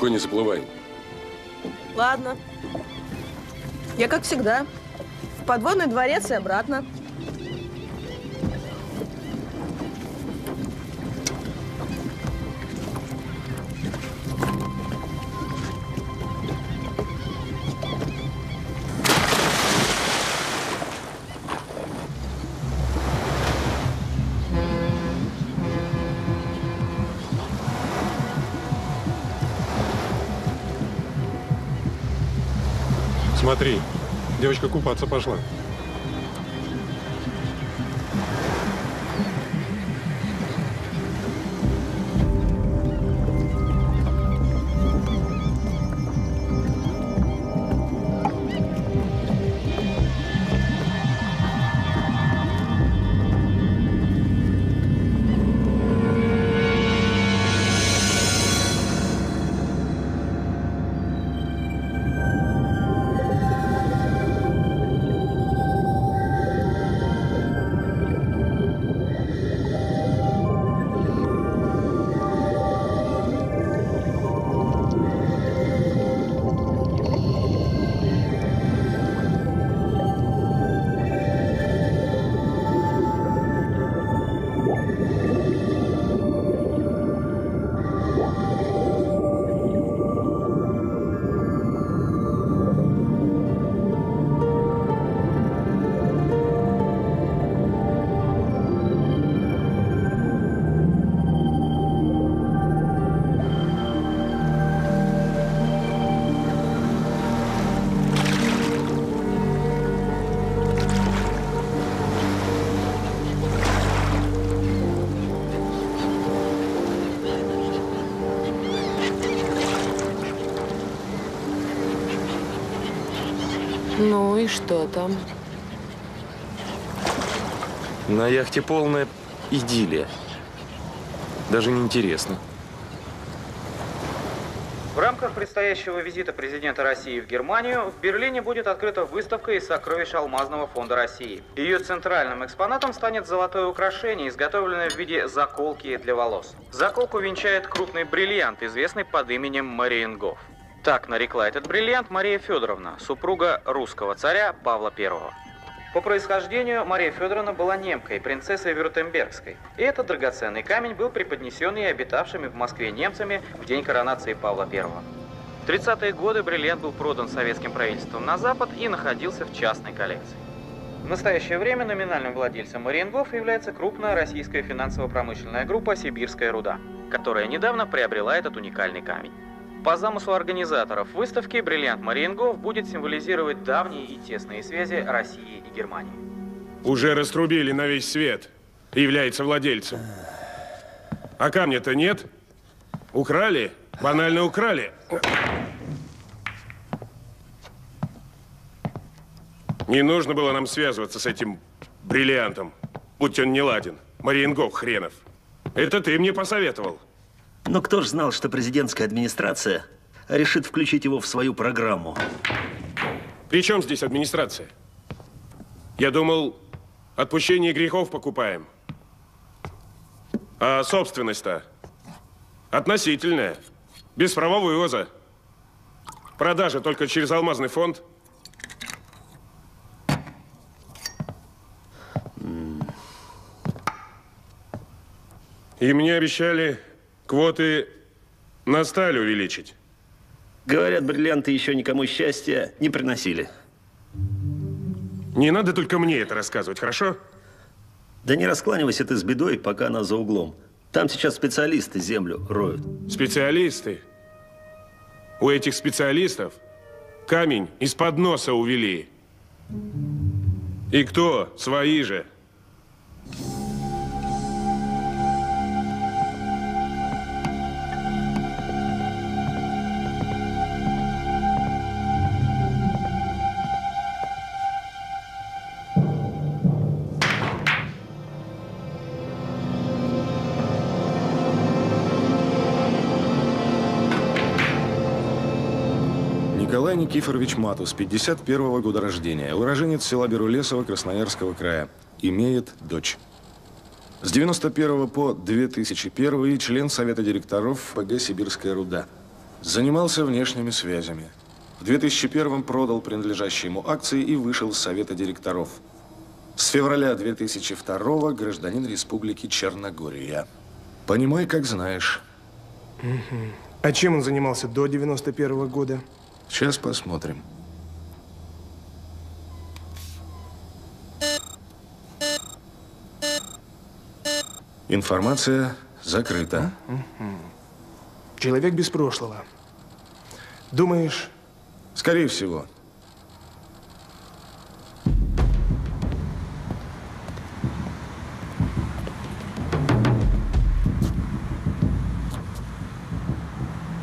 Далеко не заплывай. Ладно. Я как всегда. В подводный дворец и обратно. Смотри, девочка купаться пошла. Что там? На яхте полная идиллия. Даже не интересно. В рамках предстоящего визита президента России в Германию в Берлине будет открыта выставка из сокровищ Алмазного фонда России. Ее центральным экспонатом станет золотое украшение, изготовленное в виде заколки для волос. Заколку венчает крупный бриллиант, известный под именем Мариенгоф. Так нарекла этот бриллиант Мария Федоровна, супруга русского царя Павла I. По происхождению Мария Федоровна была немкой, принцессой Вюртембергской. И этот драгоценный камень был преподнесен ей обитавшими в Москве немцами в день коронации Павла I. В 30-е годы бриллиант был продан советским правительством на Запад и находился в частной коллекции. В настоящее время номинальным владельцем Мариенгоф является крупная российская финансово-промышленная группа «Сибирская руда», которая недавно приобрела этот уникальный камень. По замыслу организаторов выставки бриллиант Мариенгоф будет символизировать давние и тесные связи России и Германии. Уже раструбили на весь свет. Является владельцем. А камня-то нет. Украли? Банально украли. Не нужно было нам связываться с этим бриллиантом. Будь он не ладен. Мариенгоф хренов. Это ты мне посоветовал. Но кто ж знал, что президентская администрация решит включить его в свою программу? При чем здесь администрация? Я думал, отпущение грехов покупаем. А собственность-то относительная. Без права вывоза. Продажа только через алмазный фонд. И мне обещали квоты на сталь увеличить. Говорят, бриллианты еще никому счастья не приносили. Не надо только мне это рассказывать, хорошо? Да не раскланивайся ты с бедой, пока она за углом. Там сейчас специалисты землю роют. Специалисты? У этих специалистов камень из-под носа увели. И кто? Свои же. Никифорович Матус, 51 года рождения, уроженец села Берулесово Красноярского края. Имеет дочь. С 91 по 2001 член Совета директоров ПГ «Сибирская руда». Занимался внешними связями. В 2001 продал принадлежащие ему акции и вышел из Совета директоров. С февраля 2002 гражданин Республики Черногория. Понимай, как знаешь. А чем он занимался до 91 года? Сейчас посмотрим. Информация закрыта. Человек без прошлого. Думаешь, Скорее всего.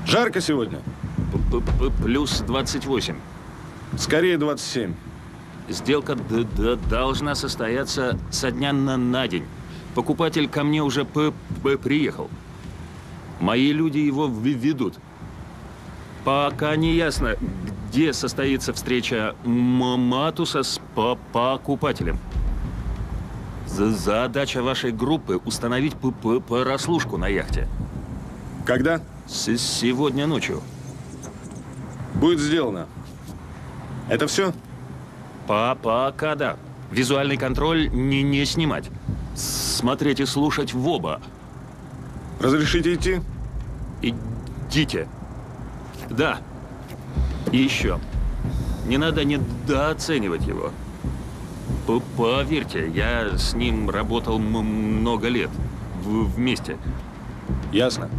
Жарко сегодня. Плюс 28. Скорее 27. Сделка д- д- должна состояться со дня на, на день. Покупатель ко мне уже п- п- приехал. Мои люди его в- ведут. Пока не ясно, где состоится встреча Матуса с по- покупателем. За- Задача вашей группы установить п- п- прослушку на яхте. Когда? С сегодня ночью. Будет сделано. Это все? По пока да. Визуальный контроль не, не снимать. Смотреть и слушать в оба. Разрешите идти? Идите. Да. И еще. Не надо недооценивать его. П- Поверьте, я с ним работал много лет. В- вместе. Ясно.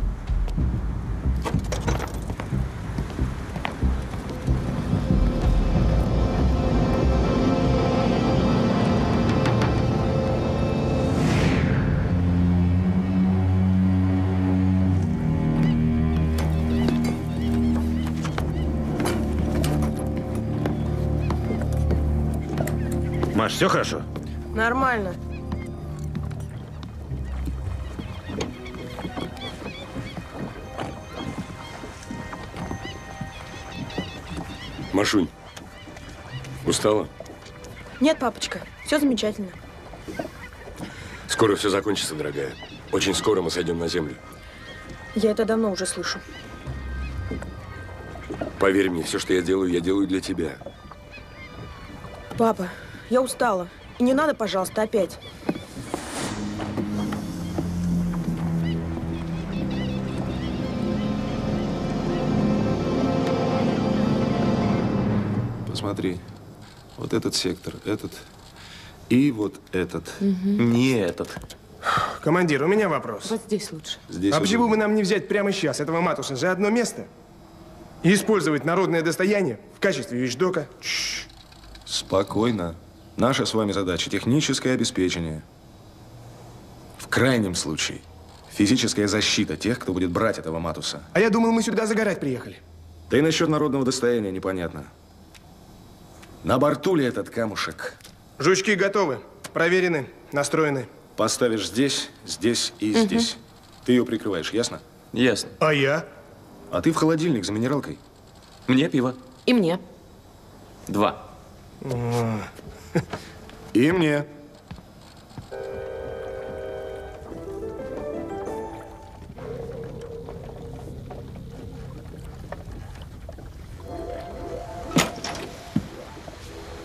Маш, все хорошо? Нормально. Машунь, устала? Нет, папочка, все замечательно. Скоро все закончится, дорогая. Очень скоро мы сойдем на землю. Я это давно уже слышу. Поверь мне, все, что я делаю, я делаю для тебя. Папа, я устала. И не надо, пожалуйста, опять. Посмотри. Вот этот сектор, этот и вот этот. Не этот. командир, у меня вопрос. Вот здесь лучше. Здесь а почему бы нам не взять прямо сейчас этого матуса за одно место и использовать народное достояние в качестве вещдока? Спокойно. Наша с вами задача – техническое обеспечение. В крайнем случае – физическая защита тех, кто будет брать этого матуса. А я думал, мы сюда загорать приехали. Да и насчет народного достояния непонятно. На борту ли этот камушек? Жучки готовы, проверены, настроены. Поставишь здесь, здесь и здесь. Ты ее прикрываешь, ясно? Ясно. А я? А ты в холодильник за минералкой. Мне пиво. И мне. Два. И мне.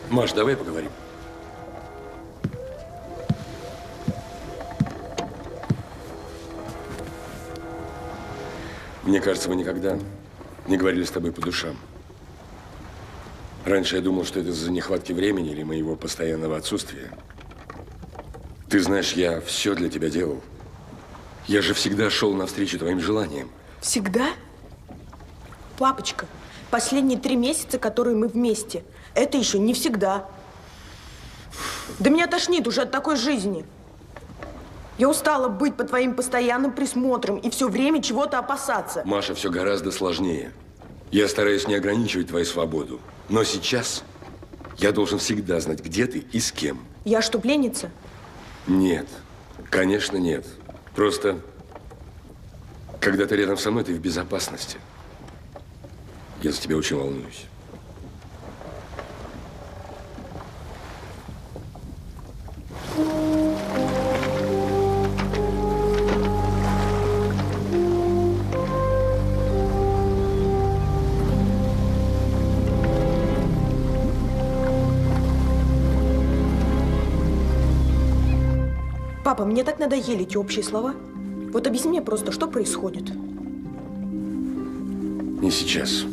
Маш, давай поговорим. Мне кажется, мы никогда не говорили с тобой по душам. Раньше я думал, что это из-за нехватки времени или моего постоянного отсутствия. Ты знаешь, я все для тебя делал. Я же всегда шел навстречу твоим желаниям. Всегда? Папочка, последние три месяца, которые мы вместе, это еще не всегда. Да меня тошнит уже от такой жизни. Я устала быть под твоим постоянным присмотром и все время чего-то опасаться. Маша, все гораздо сложнее. Я стараюсь не ограничивать твою свободу. Но сейчас я должен всегда знать, где ты и с кем. Я что, пленница? Нет, конечно нет. Просто, когда ты рядом со мной, ты в безопасности. Я за тебя очень волнуюсь. Папа, мне так надоели эти общие слова. Вот объясни мне просто, что происходит. Не сейчас.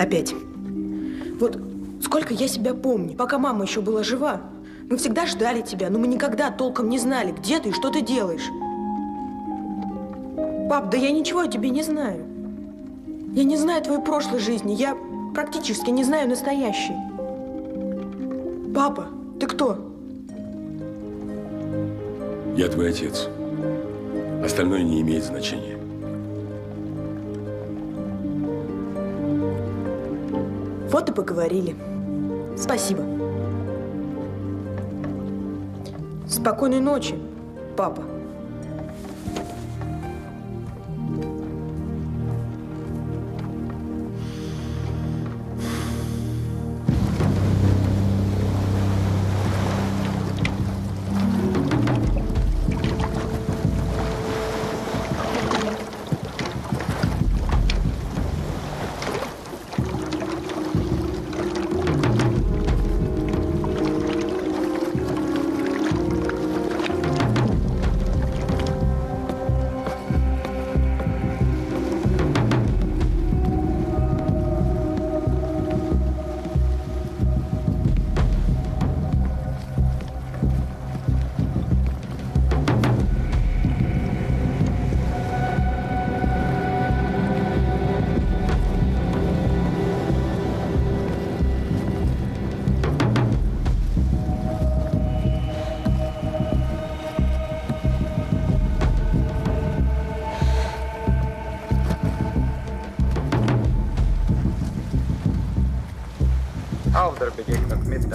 Опять. Вот сколько я себя помню, пока мама еще была жива, мы всегда ждали тебя, но мы никогда толком не знали, где ты и что ты делаешь. Пап, да я ничего о тебе не знаю. Я не знаю твоей прошлой жизни, я практически не знаю настоящей. Папа, ты кто? Я твой отец. Остальное не имеет значения. Вот и поговорили. Спасибо. Спокойной ночи, папа.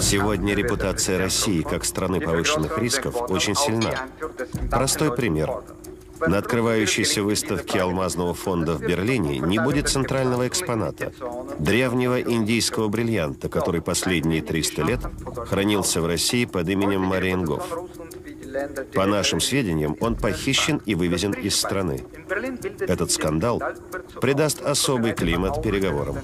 Сегодня репутация России как страны повышенных рисков очень сильна. Простой пример. На открывающейся выставке алмазного фонда в Берлине не будет центрального экспоната – древнего индийского бриллианта, который последние 300 лет хранился в России под именем Мариенгоф. По нашим сведениям, он похищен и вывезен из страны. Этот скандал придаст особый климат переговорам.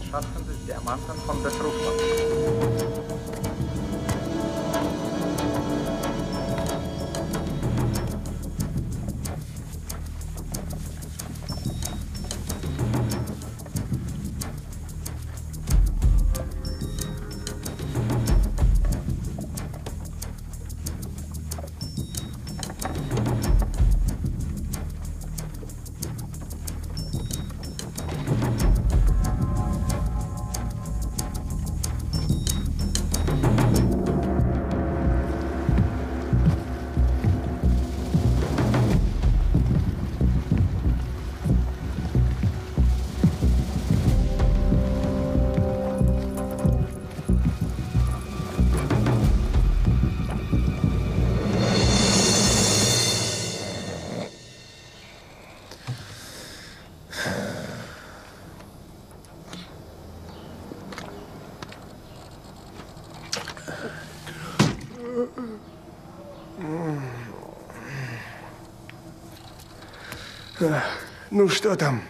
Ну, что там?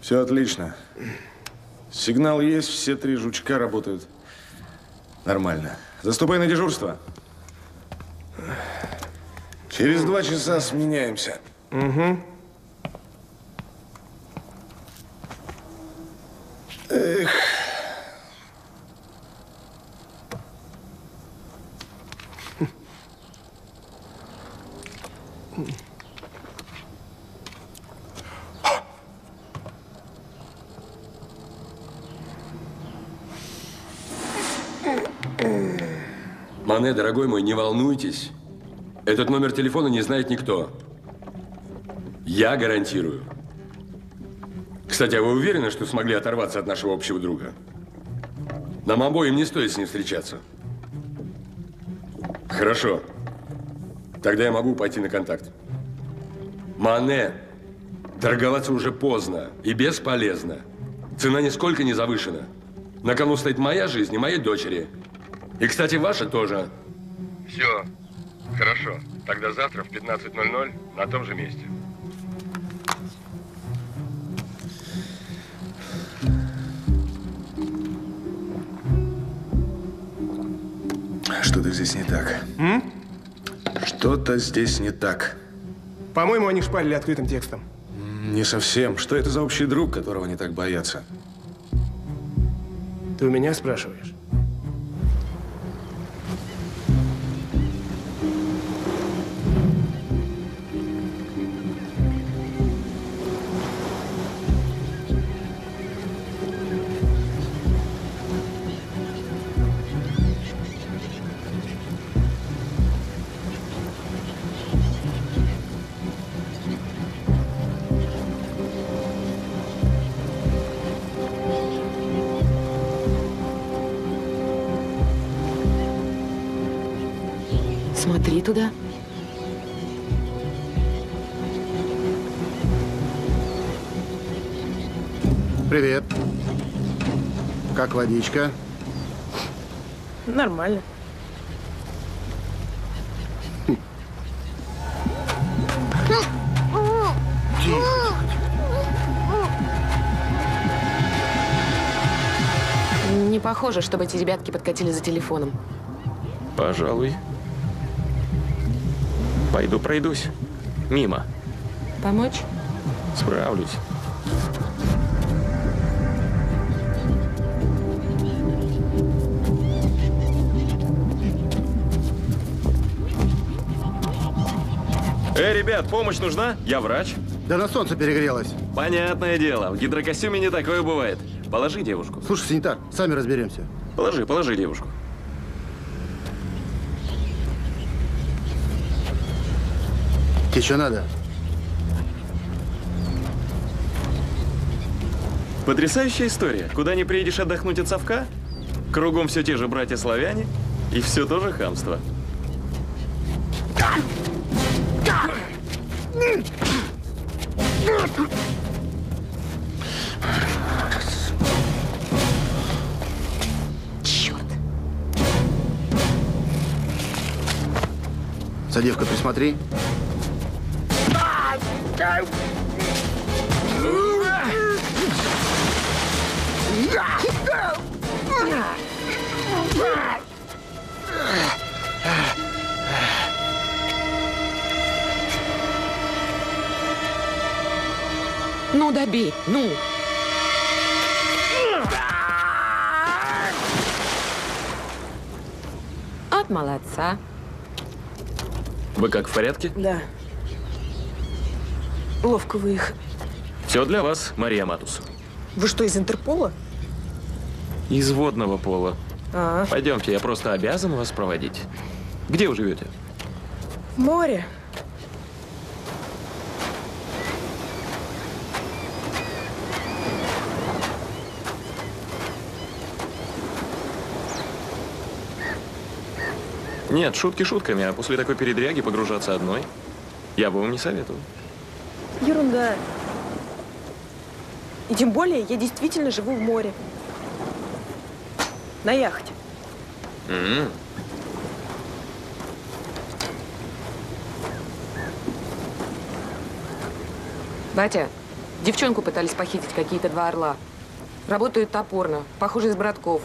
Все отлично. Сигнал есть, все три жучка работают. Нормально. Заступай на дежурство. Через два часа сменяемся. Угу. Мане, дорогой мой, не волнуйтесь. Этот номер телефона не знает никто. Я гарантирую. Кстати, а вы уверены, что смогли оторваться от нашего общего друга? Нам обоим не стоит с ним встречаться. Хорошо. Тогда я могу пойти на контакт. Мане, торговаться уже поздно и бесполезно. Цена нисколько не завышена. На кону стоит моя жизнь и моей дочери. И, кстати, ваша тоже. Все. Хорошо. Тогда завтра в 15.00 на том же месте. Что-то здесь не так. Что-то здесь не так. По-моему, они шпалили открытым текстом. Не совсем. Что это за общий друг, которого они так боятся? Ты у меня спрашиваешь? Смотри туда. Привет. Как водичка? Нормально. Не похоже, чтобы эти ребятки подкатили за телефоном. Пожалуй. Пойду пройдусь. Мимо. Помочь? Справлюсь. Эй, ребят, помощь нужна? Я врач. Да на солнце перегрелась. Понятное дело, в гидрокостюме не такое бывает. Положи девушку. Слушай, санитар, сами разберемся. Положи, положи девушку. Тебе что надо? Потрясающая история. Куда не приедешь отдохнуть от совка? Кругом все те же братья-славяне, и все то же хамство. Черт. За девкой присмотри. Ну, добей, ну. От молодца. Вы как, в порядке? Да. Ловко вы их. Все для вас, Мария Матус. Вы что, из Интерпола? Из водного пола. А, Пойдемте, я просто обязан вас проводить. Где вы живете? море. Нет, шутки шутками, а после такой передряги погружаться одной я бы вам не советовал. Ерунда. И тем более я действительно живу в море. На яхте. М. Батя, девчонку пытались похитить какие-то два орла. Работают топорно, похоже, из братков.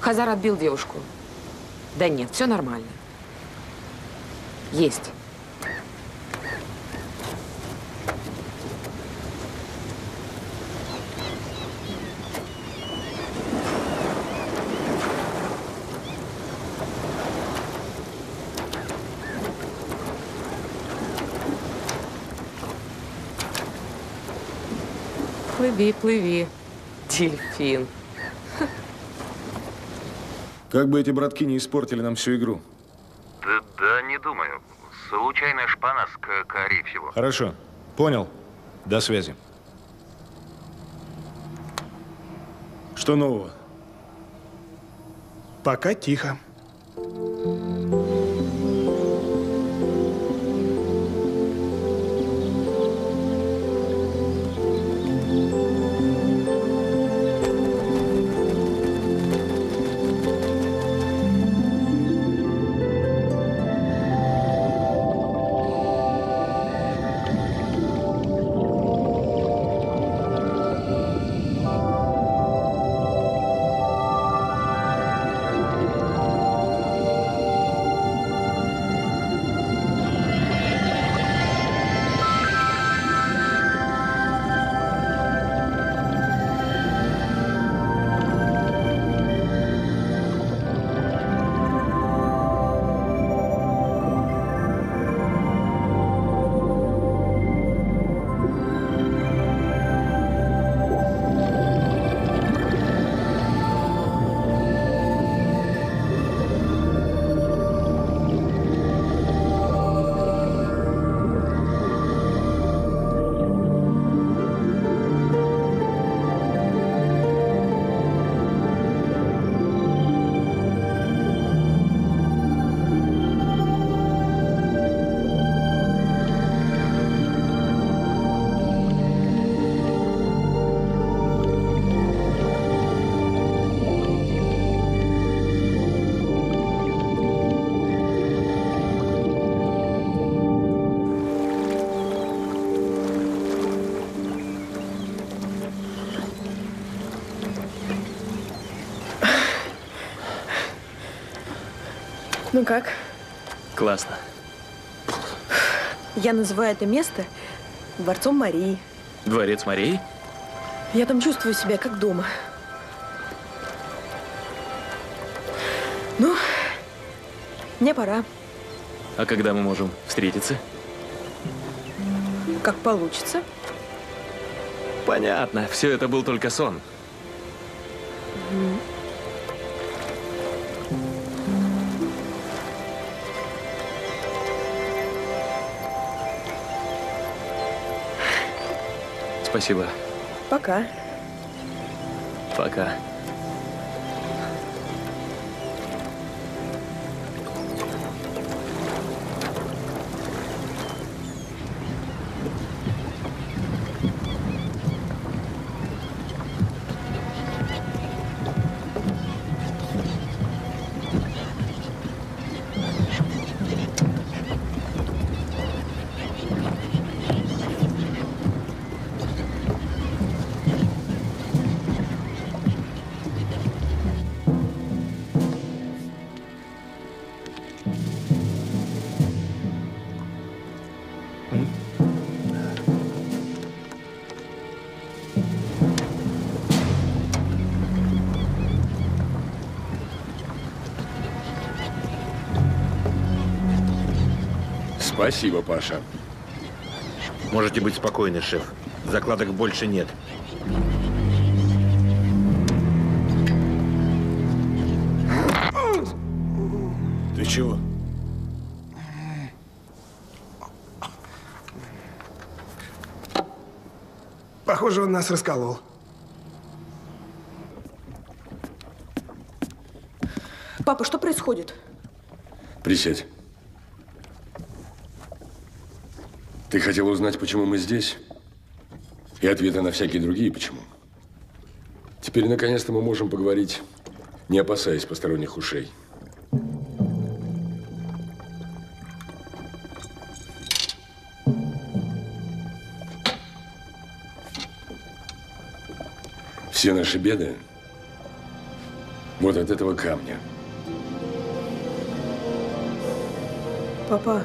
Хазар отбил девушку. Да нет, все нормально. Есть. Плыви, плыви, дельфин. Как бы эти братки не испортили нам всю игру. Да, да, не думаю. Случайная шпана с кори всего. Хорошо. Понял. До связи. Что нового? Пока тихо. Ну как? Классно. Я называю это место Дворцом Марии. Дворец Марии? Я там чувствую себя как дома. Ну, мне пора. А когда мы можем встретиться? Как получится. Понятно, все это был только сон. Спасибо. Пока. Пока. Спасибо, Паша. Можете быть спокойны, шеф. Закладок больше нет. Ты чего? Похоже, он нас расколол. Папа, что происходит? Присядь. Ты хотел узнать, почему мы здесь? И ответы на всякие другие почему. Теперь, наконец-то, мы можем поговорить, не опасаясь посторонних ушей. Все наши беды вот от этого камня. Папа,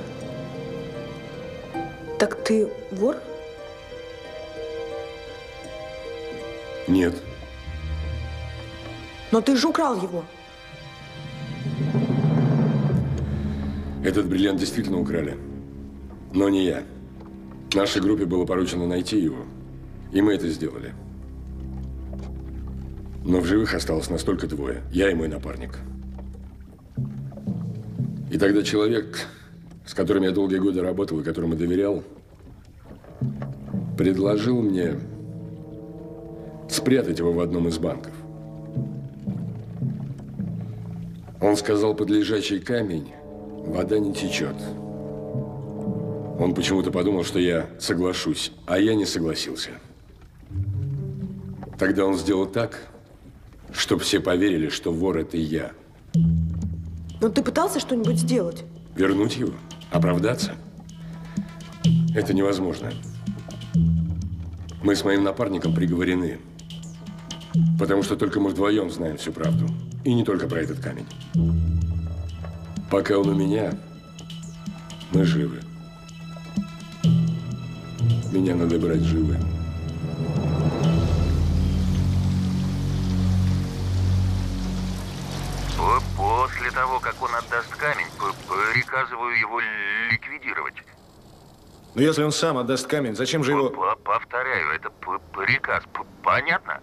ты вор? Нет. Но ты же украл его. Этот бриллиант действительно украли. Но не я. Нашей группе было поручено найти его. И мы это сделали. Но в живых осталось настолько двое. Я и мой напарник. И тогда человек, с которым я долгие годы работал и которому доверял, предложил мне спрятать его в одном из банков. Он сказал, под лежачий камень вода не течет. Он почему-то подумал, что я соглашусь, а я не согласился. Тогда он сделал так, чтобы все поверили, что вор – это я. Но ты пытался что-нибудь сделать? Вернуть его? Оправдаться? Это невозможно. Мы с моим напарником приговорены. Потому что только мы вдвоем знаем всю правду. И не только про этот камень. Пока он у меня, мы живы. Меня надо брать живым. По- После того, как он отдаст камень, приказываю его ликвидировать. Но если он сам отдаст камень, зачем же его... Повторяю, это приказ. П- Понятно?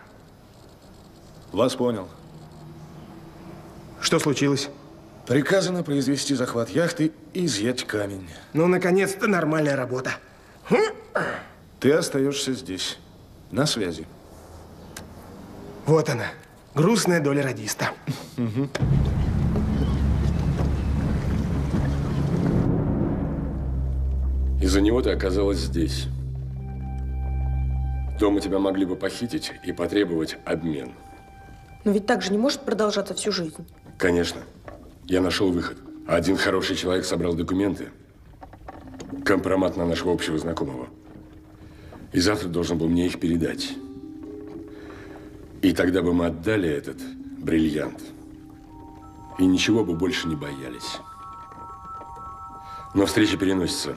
Вас понял. Что случилось? Приказано произвести захват яхты и изъять камень. Ну, наконец-то нормальная работа. Ты остаешься здесь, на связи. Вот она, грустная доля радиста. Из-за него ты оказалась здесь. Дома тебя могли бы похитить и потребовать обмен. Но ведь так же не может продолжаться всю жизнь. Конечно. Я нашел выход. Один хороший человек собрал документы. Компромат на нашего общего знакомого. И завтра должен был мне их передать. И тогда бы мы отдали этот бриллиант. И ничего бы больше не боялись. Но встреча переносится,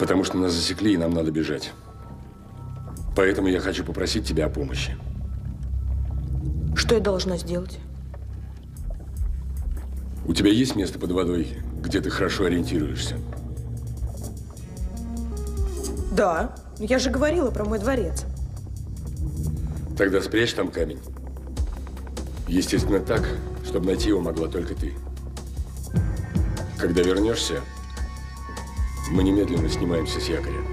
потому что нас засекли, и нам надо бежать. Поэтому я хочу попросить тебя о помощи. Что я должна сделать? У тебя есть место под водой, где ты хорошо ориентируешься? Да, я же говорила про мой дворец. Тогда спрячь там камень. Естественно, так, чтобы найти его могла только ты. Когда вернешься, мы немедленно снимаемся с якоря.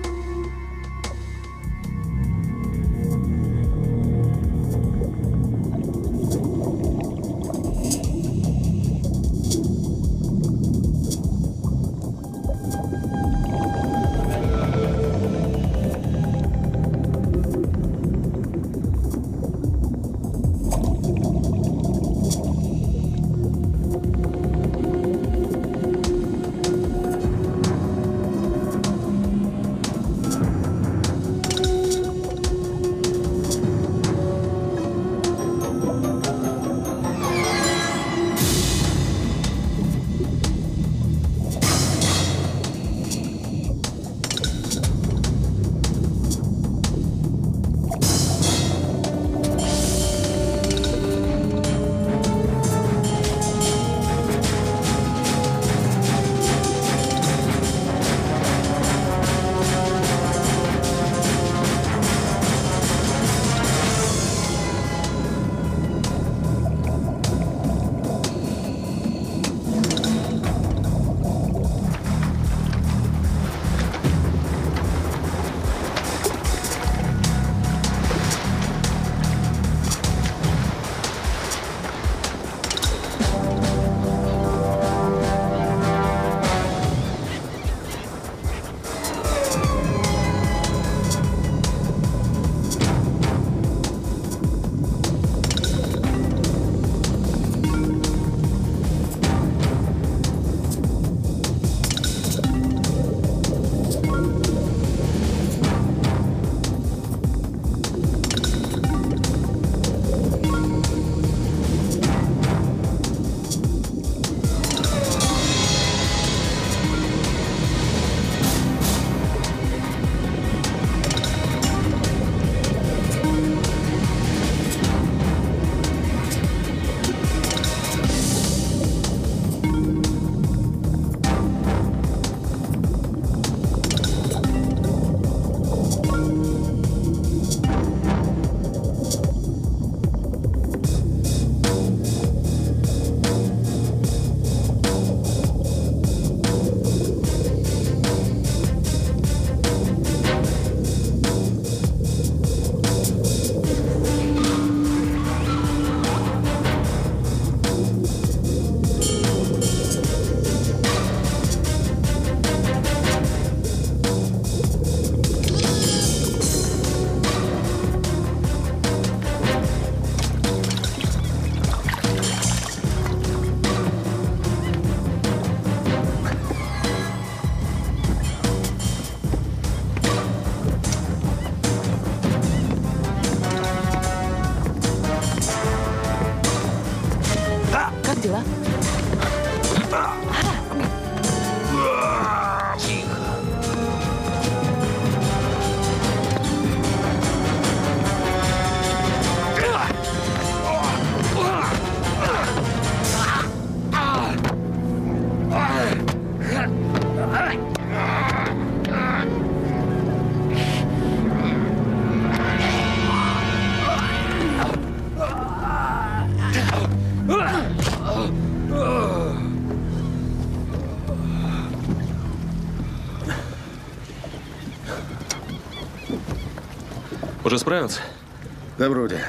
Уже справился? Да вроде.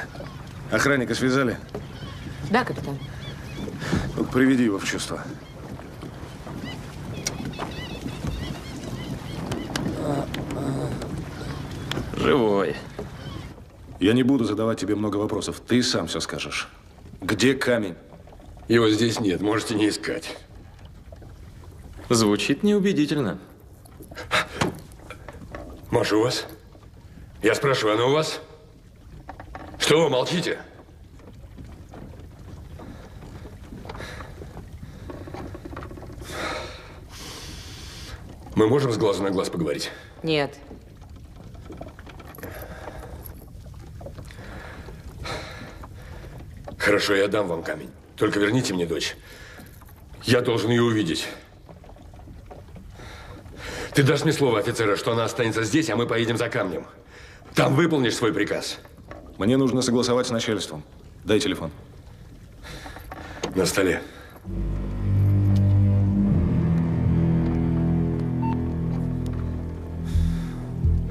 Охранника связали? Да, капитан. Ну, приведи его в чувство. Живой. Я не буду задавать тебе много вопросов. Ты сам все скажешь. Где камень? Его здесь нет, можете не искать. Звучит неубедительно. Маша, у вас? Я спрашиваю, она у вас? Что вы молчите? Мы можем с глазу на глаз поговорить? Нет. Хорошо, я дам вам камень. Только верните мне дочь. Я должен ее увидеть. Ты дашь мне слово офицера, что она останется здесь, а мы поедем за камнем. Там выполнишь свой приказ. Мне нужно согласовать с начальством. Дай телефон. На столе.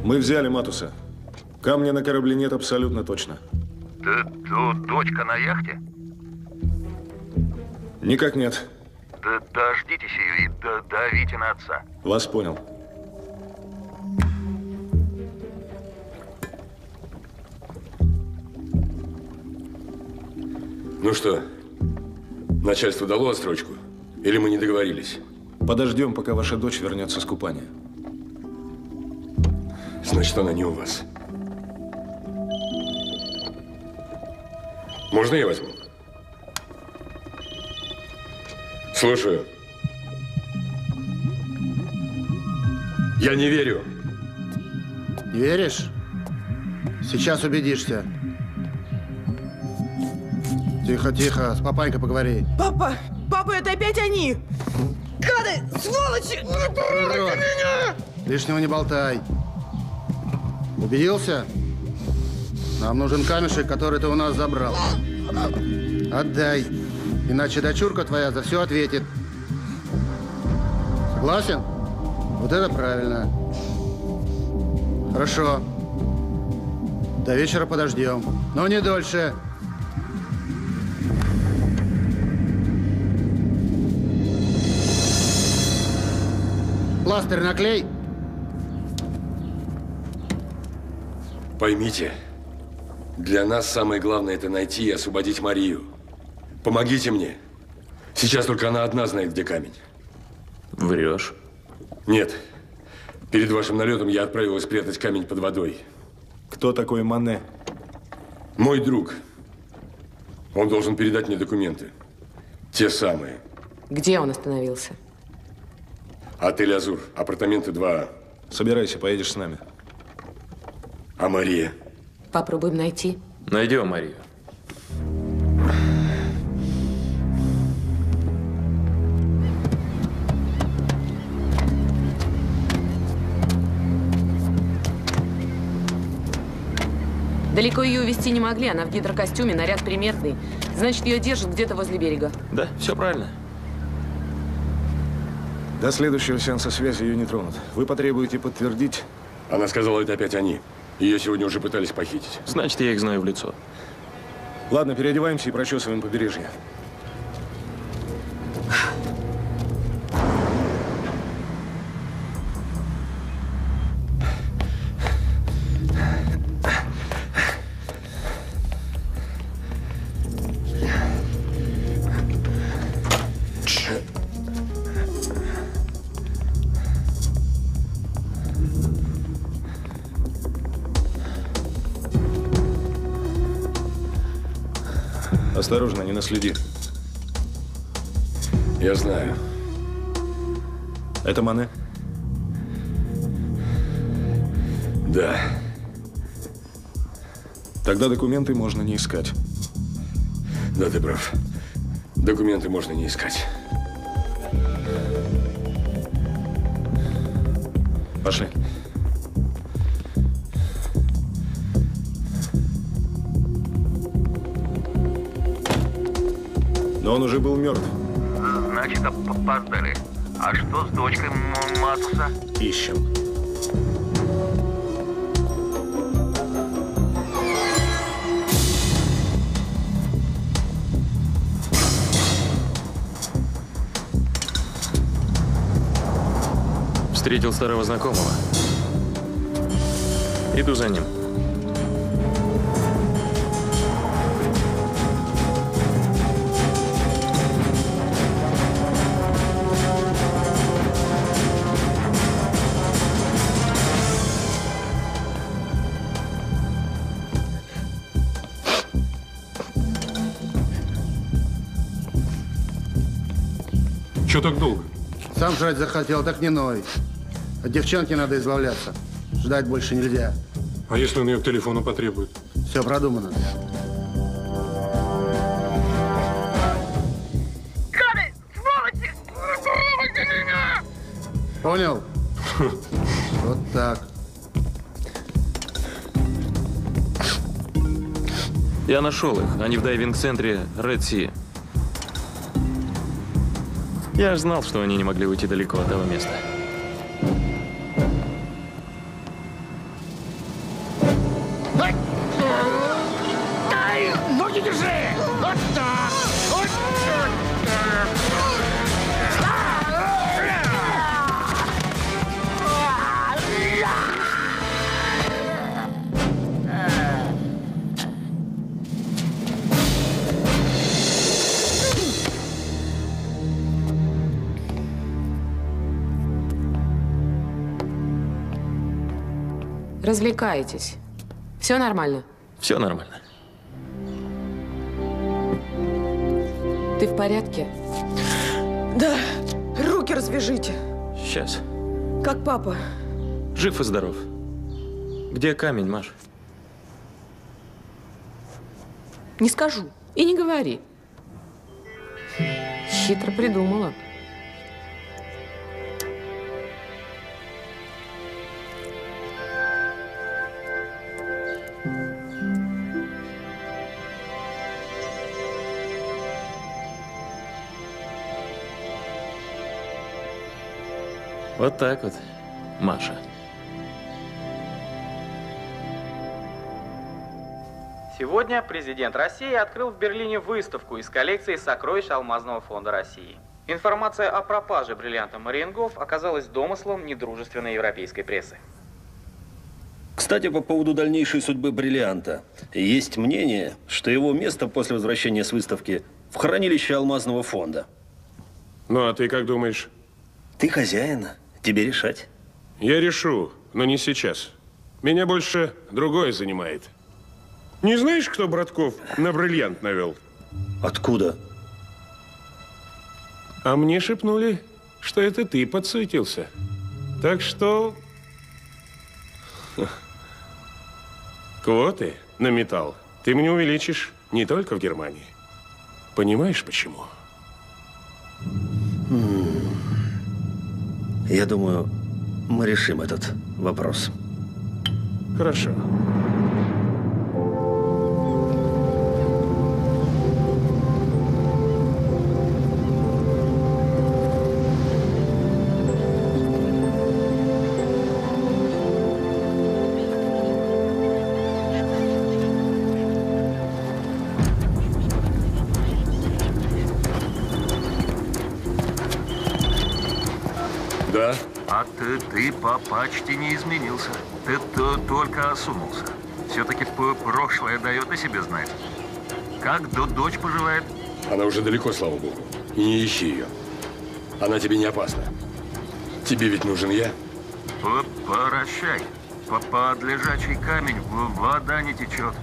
Мы взяли Матуса. Камня на корабле нет абсолютно точно. Д -д Дочка на яхте? Никак нет. Д Дождитесь ее и д давите на отца. Вас понял. Ну что, начальство дало отсрочку? Или мы не договорились? Подождем, пока ваша дочь вернется с купания. Значит, она не у вас. Можно я возьму? Слушаю. Я не верю. Не веришь? Сейчас убедишься. Тихо, тихо, с папанькой поговори. Папа! Папа, это опять они! Гады! Сволочи! Не трогайте меня! Лишнего не болтай. Убедился? Нам нужен камешек, который ты у нас забрал. Отдай. Иначе дочурка твоя за все ответит. Согласен? Вот это правильно. Хорошо. До вечера подождем. Но не дольше. Пластырь наклей. Поймите, для нас самое главное это найти и освободить Марию. Помогите мне. Сейчас только она одна знает, где камень. Врешь. Нет. Перед вашим налетом я отправилась спрятать камень под водой. Кто такой Мане? Мой друг. Он должен передать мне документы. Те самые. Где он остановился? Отель «Азур», апартаменты 2А. Собирайся, поедешь с нами. А Мария? Попробуем найти. Найдем Марию. Далеко ее увезти не могли, она в гидрокостюме, наряд приметный. Значит, ее держат где-то возле берега. Да, все правильно. До следующего сеанса связи ее не тронут. Вы потребуете подтвердить? Она сказала, это опять они. Ее сегодня уже пытались похитить. Значит, я их знаю в лицо. Ладно, переодеваемся и прочесываем побережье. Осторожно, не наследи. Я знаю. Это Мане? Да. Тогда документы можно не искать. Да, ты прав. Документы можно не искать. Но он уже был мертв. Значит, опоздали. А что с дочкой Матуса? Ищем. Встретил старого знакомого. Иду за ним. Че так долго? Сам жрать захотел, так не ной. От девчонки надо избавляться. Ждать больше нельзя. А если он ее к телефону потребует? Все продумано. Камень! Сволочи! Трогайте меня! Понял? Вот так. Я нашел их. Они в дайвинг-центре Red Sea. Я ж знал, что они не могли уйти далеко от того места. Развлекаетесь. Все нормально? Все нормально. Ты в порядке? Да, руки развяжите. Сейчас. Как папа? Жив и здоров. Где камень, Маш? Не скажу. И не говори. Хитро придумала. Вот так вот, Маша. Сегодня президент России открыл в Берлине выставку из коллекции сокровищ Алмазного фонда России. Информация о пропаже бриллианта Мариенгоф оказалась домыслом недружественной европейской прессы. Кстати, по поводу дальнейшей судьбы бриллианта. Есть мнение, что его место после возвращения с выставки в хранилище алмазного фонда. Ну, а ты как думаешь? Ты хозяин. Тебе решать. Я решу, но не сейчас. Меня больше другое занимает. Не знаешь, кто Братков на бриллиант навел? Откуда? А мне шепнули, что это ты подсуетился. Так что... Квоты на металл ты мне увеличишь не только в Германии. Понимаешь, почему? Я думаю, мы решим этот вопрос. Хорошо. По почти не изменился. Ты то, только осунулся. Все-таки прошлое дает о себе знать. Как до дочь поживает? Она уже далеко, слава богу. И не ищи ее. Она тебе не опасна. Тебе ведь нужен я. П- Прощай. По- Под лежачий камень вода не течет.